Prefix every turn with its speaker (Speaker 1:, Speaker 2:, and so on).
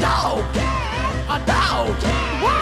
Speaker 1: dog. A dog.